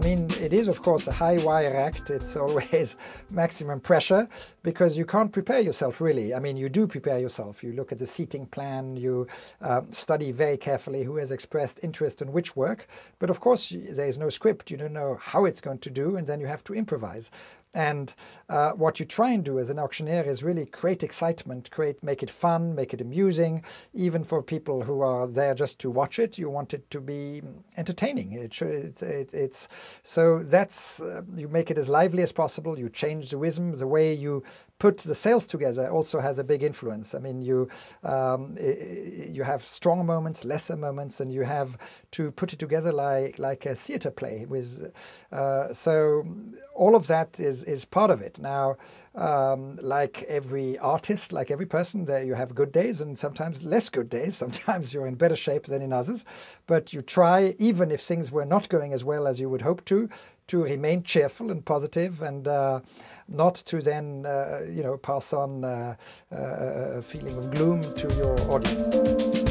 mean, it is, of course, a high wire act. It's always maximum pressure because you can't prepare yourself really. I mean, you do prepare yourself. You look at the seating plan, you um, study very carefully who has expressed interest in which work. But of course, there is no script. You don't know how it's going to do, and then you have to improvise. And uh, what you try and do as an auctioneer is really create excitement, create, make it fun, make it amusing, even for people who are there just to watch it. You want it to be entertaining. It, it, it it's so that's uh, you make it as lively as possible. You change the rhythm, the way you put the sales together also has a big influence. I mean, you um, you have strong moments, lesser moments, and you have to put it together like like a theater play. With uh, so all of that is is part of it. Now, um, like every artist, like every person, there you have good days and sometimes less good days. Sometimes you're in better shape than in others, but you try, even if things were not going as well as you would hope to, to remain cheerful and positive and uh, not to then, uh, you know, pass on uh, uh a feeling of gloom to your audience.